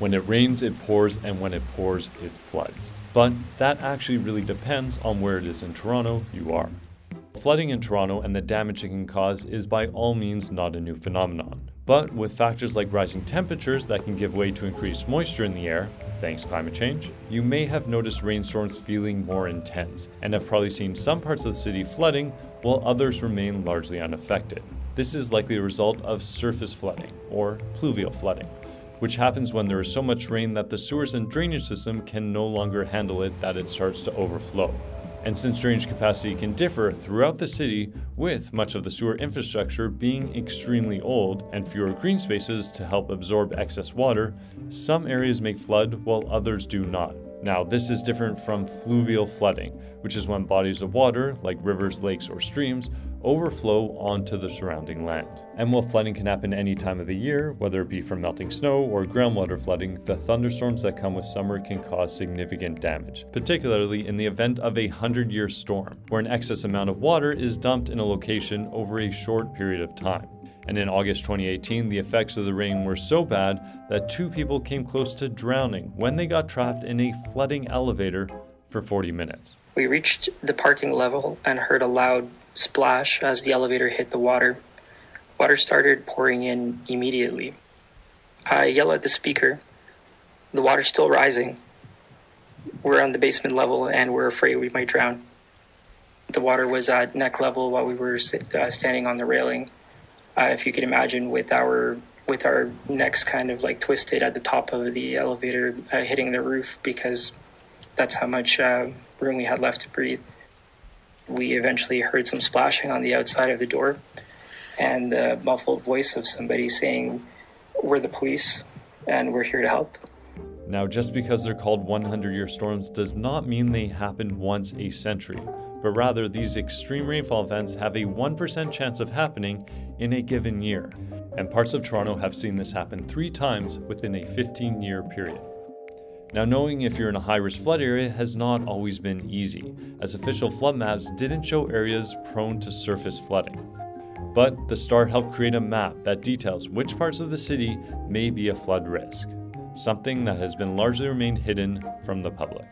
When it rains, it pours, and when it pours, it floods. But that actually really depends on where it is in Toronto you are. Flooding in Toronto and the damage it can cause is by all means not a new phenomenon. But with factors like rising temperatures that can give way to increased moisture in the air, thanks to climate change, you may have noticed rainstorms feeling more intense and have probably seen some parts of the city flooding while others remain largely unaffected. This is likely a result of surface flooding, or pluvial flooding, which happens when there is so much rain that the sewers and drainage system can no longer handle it that it starts to overflow. And since drainage capacity can differ throughout the city, with much of the sewer infrastructure being extremely old and fewer green spaces to help absorb excess water, some areas may flood while others do not. Now, this is different from fluvial flooding, which is when bodies of water, like rivers, lakes, or streams, overflow onto the surrounding land. And while flooding can happen any time of the year, whether it be from melting snow or groundwater flooding, the thunderstorms that come with summer can cause significant damage, particularly in the event of a 100 year storm, where an excess amount of water is dumped in a location over a short period of time. And in August 2018, the effects of the rain were so bad that two people came close to drowning when they got trapped in a flooding elevator for 40 minutes. We reached the parking level and heard a loud splash as the elevator hit the water. Water started pouring in immediately. I yell at the speaker. The water's still rising. We're on the basement level and we're afraid we might drown. The water was at neck level while we were uh, standing on the railing. Uh, if you can imagine, with our with our necks kind of like twisted at the top of the elevator, uh, hitting the roof because that's how much uh, room we had left to breathe. We eventually heard some splashing on the outside of the door and the muffled voice of somebody saying, We're the police and we're here to help. Now, just because they're called 100 year storms does not mean they happen once a century, but rather these extreme rainfall events have a 1% chance of happening in a given year. And parts of Toronto have seen this happen three times within a 15 year period. Now, knowing if you're in a high risk flood area has not always been easy, as official flood maps didn't show areas prone to surface flooding. But the STAR helped create a map that details which parts of the city may be a flood risk, something that has been largely remained hidden from the public.